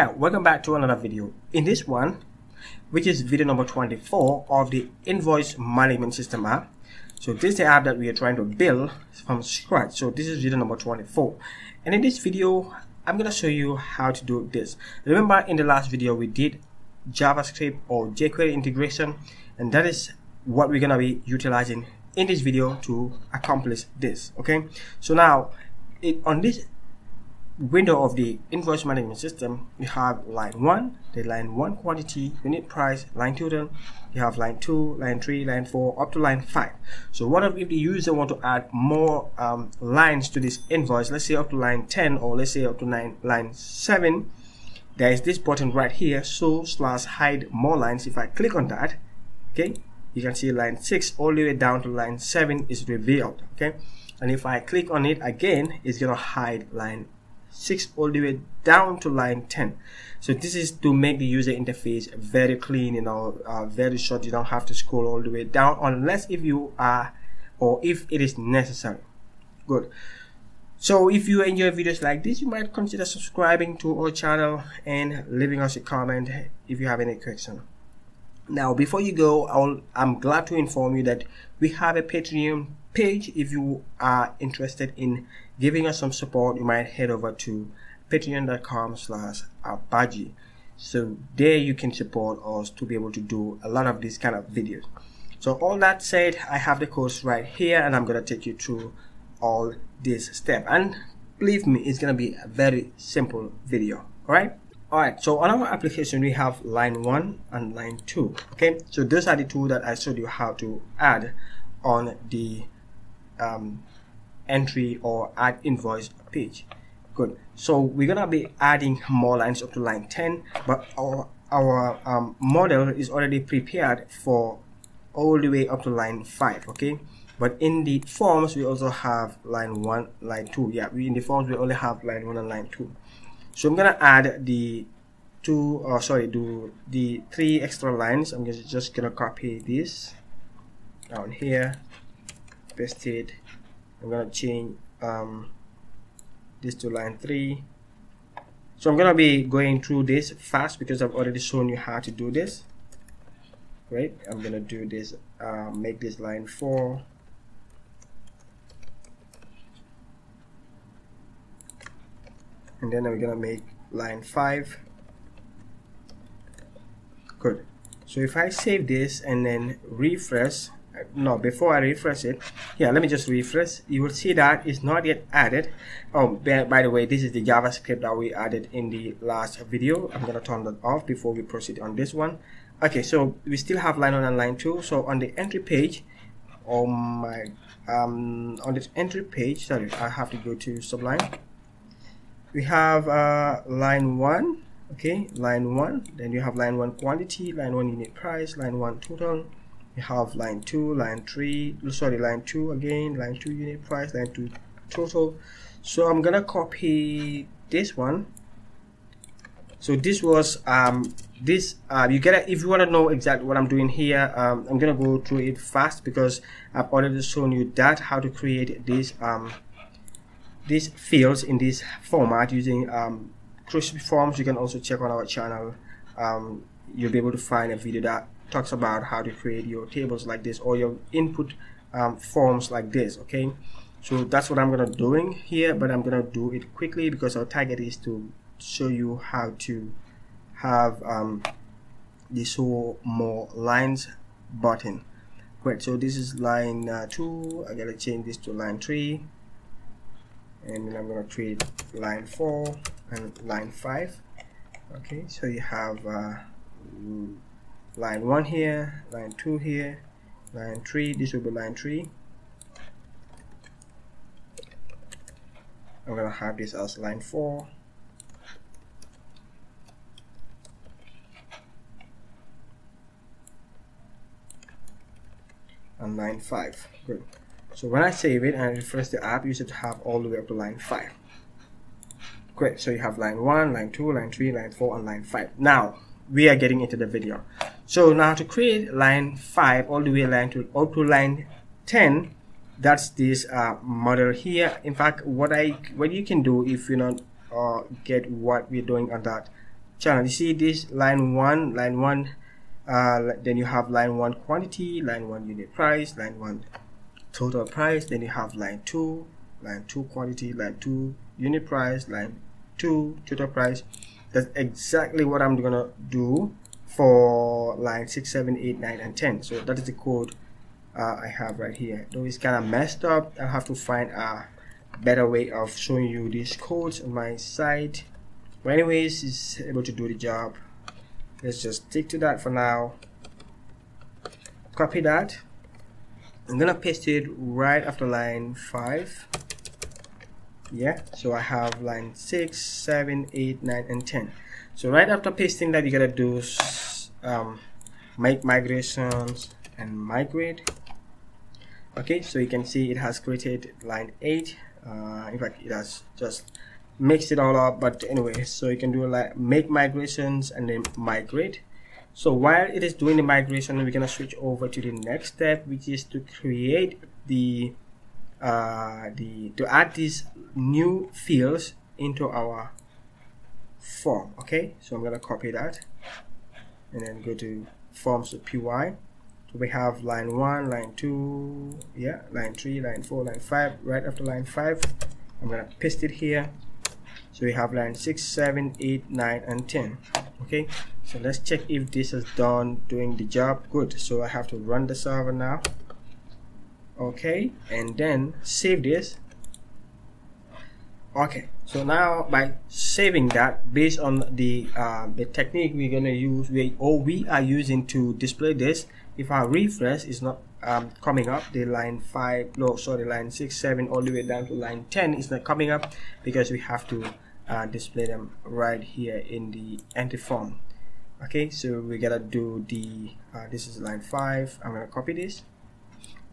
Hey, welcome back to another video. In this one, which is video number 24 of the invoice management system app. So this is the app that we are trying to build from scratch. So this is video number 24. And in this video, I'm going to show you how to do this. Remember in the last video, we did JavaScript or jQuery integration. And that is what we're going to be utilizing in this video to accomplish this. Okay. So now it, on this window of the invoice management system, you have line 1, the line 1 quantity, unit price, line total, you have line 2, line 3, line 4, up to line 5. So what if the user want to add more um, lines to this invoice, let's say up to line 10 or let's say up to line, line 7, there is this button right here, show slash hide more lines. If I click on that, okay, you can see line 6 all the way down to line 7 is revealed, okay. And if I click on it again, it's to hide line 6 all the way down to line 10 so this is to make the user interface very clean you know uh, very short. You don't have to scroll all the way down unless if you are or if it is necessary. Good. So if you enjoy videos like this you might consider subscribing to our channel and leaving us a comment if you have any question. Now before you go i am glad to inform you that we have a patreon page if you are interested in giving us some support you might head over to patreon.com slash arbadjie so there you can support us to be able to do a lot of these kind of videos. So all that said i have the course right here and i'm going to take you through all this step. And believe me it's going to be a very simple video all right? All right so on our application we have line one and line two okay? So those are the two that i showed you how to add on the um, entry or add invoice page. Good. So we're gonna be adding more lines up to line 10 but our our um, model is already prepared for all the way up to line 5 okay? But in the forms we also have line 1 line 2 yeah we in the forms we only have line 1 and line 2 so I'm gonna add the two uh, sorry do the three extra lines. I'm just gonna copy this down here paste it I'm gonna change um, this to line 3 so I'm gonna be going through this fast because I've already shown you how to do this. Right? I'm gonna do this uh, make this line 4 and then I'm gonna make line 5 good. So if I save this and then refresh no before I refresh it yeah let me just refresh. You will see that it's not yet added. Oh by the way this is the JavaScript that we added in the last video. I'm gonna turn that off before we proceed on this one. Okay so we still have line 1 and line 2 so on the entry page oh my um on this entry page sorry I have to go to Sublime we have uh, line 1 okay line 1 then you have line 1 quantity line 1 unit price line 1 total you have line 2 line 3 sorry line 2 again line 2 unit price line 2 total. So I'm gonna copy this one. So this was um this uh, you get if you want to know exactly what I'm doing here um, I'm gonna go through it fast because I've already shown you that how to create these um these fields in this format using um, Forms. You can also check on our channel. Um, you'll be able to find a video that talks about how to create your tables like this or your input um, forms like this okay? So that's what I'm gonna doing here but I'm gonna do it quickly because our target is to show you how to have um, show more lines button. Great so this is line uh, 2 I gotta change this to line 3 and then I'm gonna create line 4 and line 5 okay so you have uh, line 1 here line 2 here line 3 this will be line 3 I'm gonna have this as line 4 and line 5 good. So when I save it and refresh the app you should have all the way up to line 5 great. So you have line 1 line 2 line 3 line 4 and line 5 now we are getting into the video so now to create line 5 all the way line to up to line 10 that's this uh, model here. In fact what I what you can do if you not uh, get what we're doing on that channel. You see this line one line one uh, then you have line one quantity line one unit price line one total price then you have line two line two quantity line two unit price line two total price. That's exactly what i'm gonna do for line six seven eight nine and 10 so that is the code uh, i have right here. Though it's kind of messed up I'll have to find a better way of showing you these codes on my site but anyways it's able to do the job. Let's just stick to that for now. Copy that. I'm gonna paste it right after line 5 yeah so I have line 6 7 8 9 and 10 so right after pasting that you gotta do um, make migrations and migrate. Okay so you can see it has created line 8 uh, in fact it has just mixed it all up but anyway so you can do like make migrations and then migrate. So while it is doing the migration we're gonna switch over to the next step which is to create the uh, the to add these new fields into our form okay? So I'm gonna copy that and then go to forms to py so we have line 1 line 2 yeah line 3 line 4 line 5 right after line 5 I'm gonna paste it here. So we have line 6 7 8 9 and 10 okay? So let's check if this is done doing the job. Good. So I have to run the server now okay? And then save this. Okay so now by saving that based on the uh, the technique we're gonna use we or we are using to display this if I refresh it's not um, coming up the line 5 no sorry line 6 7 all the way down to line 10 is not coming up because we have to uh, display them right here in the entry form. Okay so we gotta do the uh, this is line 5 I'm gonna copy this.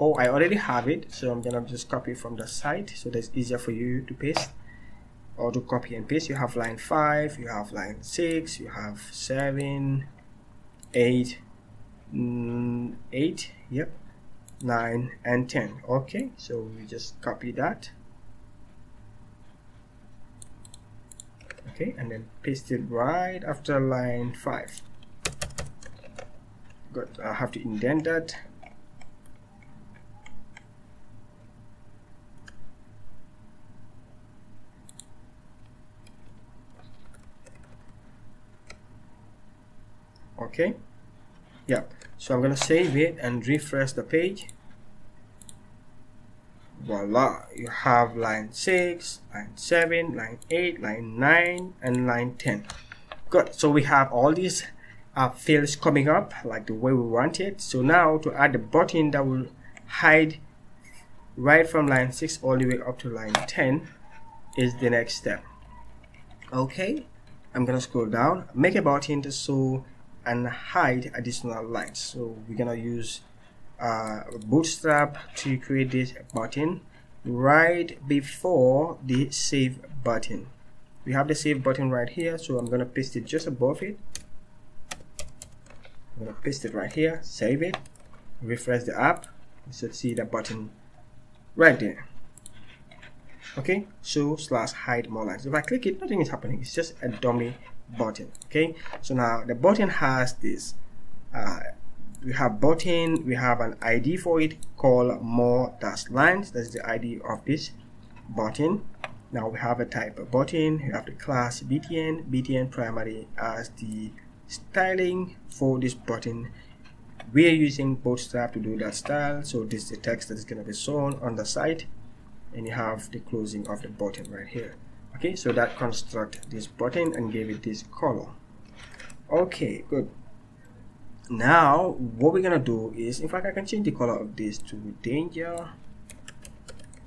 Oh I already have it so I'm gonna just copy from the site so that's easier for you to paste or to copy and paste. You have line 5 you have line 6 you have 7 8 mm, 8 yep 9 and 10 okay so we just copy that. Okay and then paste it right after line 5 good I have to indent that okay? Yeah. So I'm gonna save it and refresh the page. Voila. You have line 6 line 7 line 8 line 9 and line 10 good. So we have all these uh, fields coming up like the way we want it. So now to add the button that will hide right from line 6 all the way up to line 10 is the next step. Okay? I'm gonna scroll down. Make a button to show and hide additional lines. So we're gonna use uh, bootstrap to create this button right before the save button. We have the save button right here so I'm gonna paste it just above it. I'm gonna paste it right here save it refresh the app. You should see the button right there. Okay so slash hide more lines. If I click it nothing is happening. It's just a dummy button okay? So now the button has this uh, we have button we have an id for it called more dash lines. That's the id of this button. Now we have a type of button. We have the class btn btn primary as the styling for this button. We are using bootstrap to do that style. So this is the text that is going to be shown on the site and you have the closing of the button right here okay so that construct this button and gave it this color okay good. Now what we're gonna do is in fact I can change the color of this to danger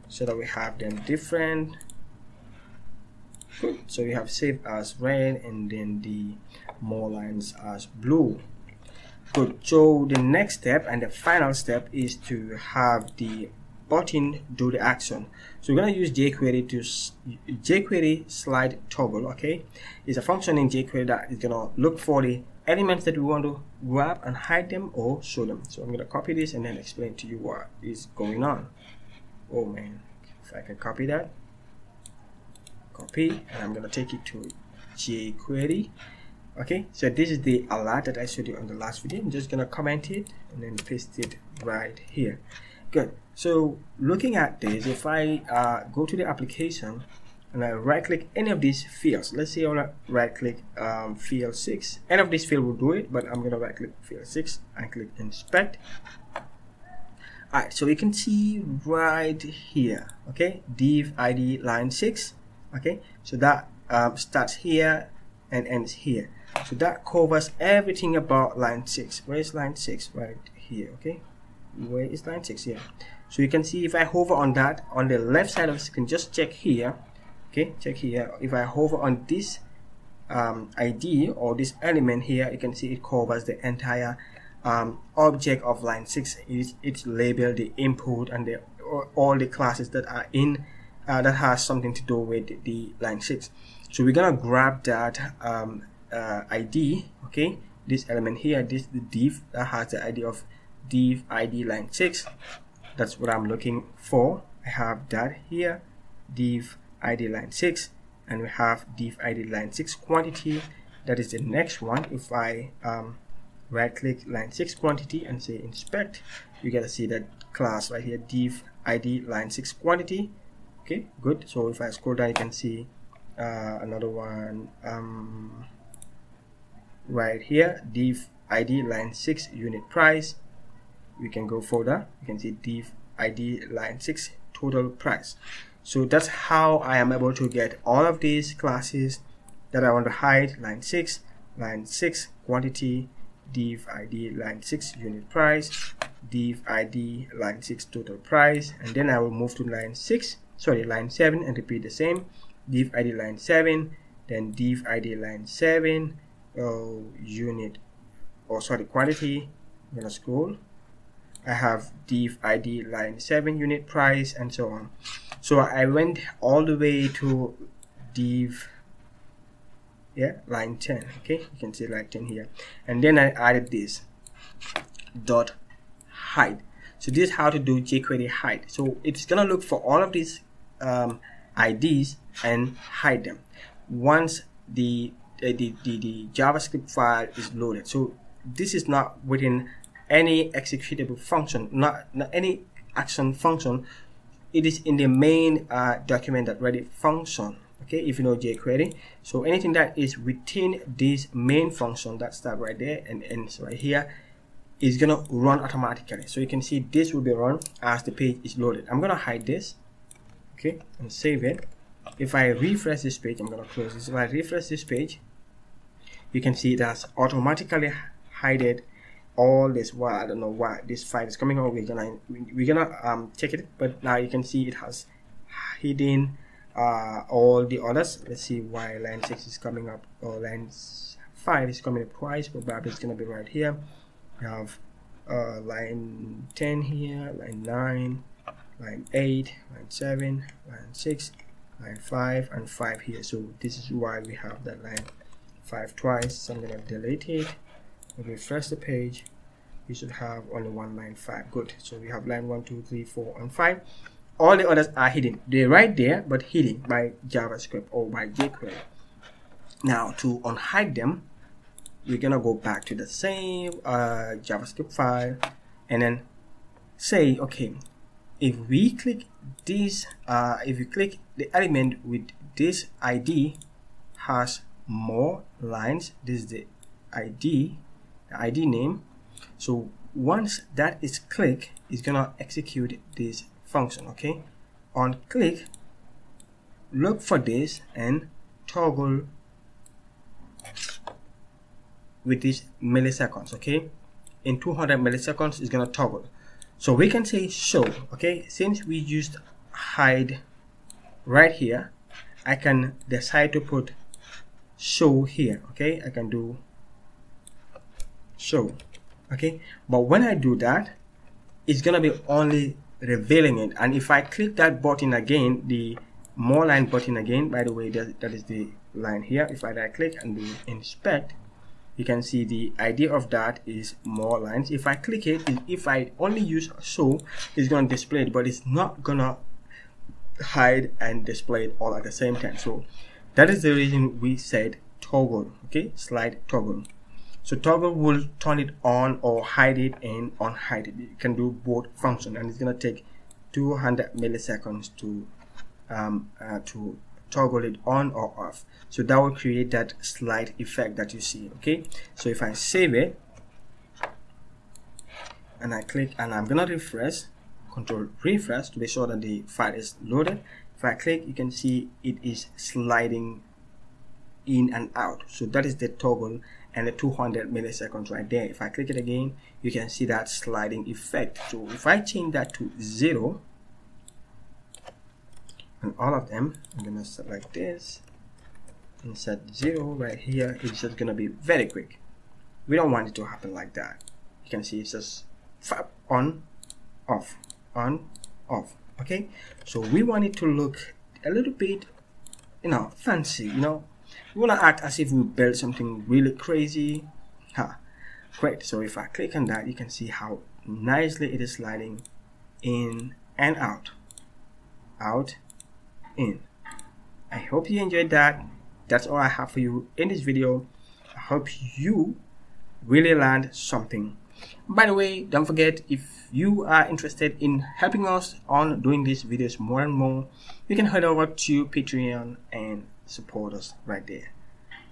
so that we have them different. Good. So we have saved as red and then the more lines as blue. Good. So the next step and the final step is to have the button do the action. So we're going to use jQuery to jQuery slide toggle okay? It's a function in jQuery that is going to look for the elements that we want to grab and hide them or show them. So I'm going to copy this and then explain to you what is going on. Oh man. If I can copy that. Copy and I'm going to take it to jQuery okay? So this is the alert that I showed you on the last video. I'm just gonna comment it and then paste it right here. Good so looking at this if I uh, go to the application and I right click any of these fields let's say I want to right click um, field 6 any of these field will do it but I'm gonna right click field 6 and click inspect. Alright so you can see right here okay? Div id line 6 okay? So that um, starts here and ends here. So that covers everything about line 6 where is line 6 right here okay? Where is line 6 here so you can see if I hover on that on the left side of the screen just check here okay check here. If I hover on this um, ID or this element here you can see it covers the entire um, object of line 6 it's, it's labeled the input and the all the classes that are in uh, that has something to do with the, line 6 so we're gonna grab that um, uh, ID okay this element here this the div that has the ID of div ID line 6 that's what I'm looking for. I have that here div ID line 6 and we have div ID line 6 quantity. That is the next one. If I um, right click line 6 quantity and say inspect you get to see that class right here div ID line 6 quantity. Okay good. So if I scroll down you can see uh, another one um, right here div id line 6 unit price we can go further. You can see div id line 6 total price. So that's how I am able to get all of these classes that I want to hide line 6 line 6 quantity div id line 6 unit price div id line 6 total price and then I will move to line 6 sorry line 7 and repeat the same. Div id line 7 then div id line 7 oh, unit or oh, sorry quantity I'm gonna scroll I have div id line 7 unit price and so on. So I went all the way to div yeah line 10 okay? You can see line 10 here. And then I added this dot hide so this is how to do jQuery hide so it's gonna look for all of these um, IDs and hide them once the, uh, the, the, the JavaScript file is loaded. So this is not within any executable function, not, not any action function. It is in the main uh, ready function. Okay, if you know jQuery. So anything that is within this main function that start right there and ends right here is gonna run automatically. So you can see this will be run as the page is loaded. I'm gonna hide this okay and save it if I refresh this page I'm gonna close this if I refresh this page you can see it has automatically hidden all this well I don't know why this file is coming out. We're gonna we're gonna um check it but now you can see it has hidden uh, all the others. Let's see why line 6 is coming up or line 5 is coming up twice. Probably it's gonna be right here. We have uh, line 10 here line 9 line 8 line 7 line 6 line 5 and 5 here. So this is why we have that line 5 twice. So I'm gonna delete it refresh the page you should have only one line 5 good. So we have line 1 2 3 4 and 5 all the others are hidden. They're right there but hidden by JavaScript or by jQuery. Now to unhide them we're gonna go back to the same uh, JavaScript file and then say okay if we click this uh, if you click the element with this ID has more lines this is the ID ID name. So once that is click it's gonna execute this function okay? On click look for this and toggle with these milliseconds okay? In 200 milliseconds it's gonna toggle. So we can say show okay? Since we used hide right here I can decide to put show here okay? I can do show okay but when I do that it's gonna be only revealing it. And if I click that button again the more line button again by the way that, that is the line here. If I right click and do inspect you can see the idea of that is more lines. If I click it if I only use show it's to display it but it's not gonna hide and display it all at the same time. So that is the reason we said toggle okay slide toggle so toggle will turn it on or hide it and unhide it. You can do both function and it's gonna take 200 milliseconds to um, uh, to toggle it on or off. So that will create that slide effect that you see okay? So if I save it and I click and I'm gonna refresh control refresh to be sure that the file is loaded. If I click you can see it is sliding in and out. So that is the toggle and the 200 milliseconds right there. If I click it again you can see that sliding effect. So if I change that to zero and all of them I'm gonna select this and set zero right here. It's just gonna be very quick. We don't want it to happen like that. You can see it's just on off on off okay? So we want it to look a little bit you know fancy you know we want to act as if we built something really crazy? Huh great. So if I click on that you can see how nicely it is sliding in and out. Out in. I hope you enjoyed that. That's all I have for you in this video. I hope you really learned something. By the way don't forget if you are interested in helping us on doing these videos more and more you can head over to patreon and support us right there.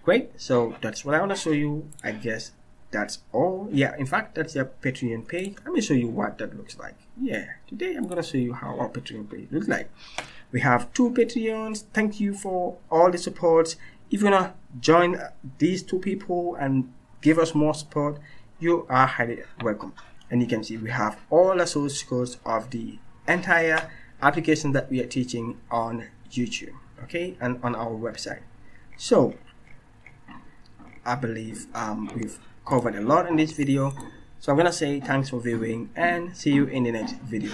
Great. So that's what i want to show you. I guess that's all. Yeah in fact that's your patreon page. Let me show you what that looks like. Yeah today i'm gonna show you how our patreon page looks like. We have two patreons. Thank you for all the support. If you wanna join these two people and give us more support you are highly welcome. And you can see we have all the source codes of the entire application that we are teaching on YouTube okay and on our website. So I believe um, we've covered a lot in this video. So I'm gonna say thanks for viewing and see you in the next video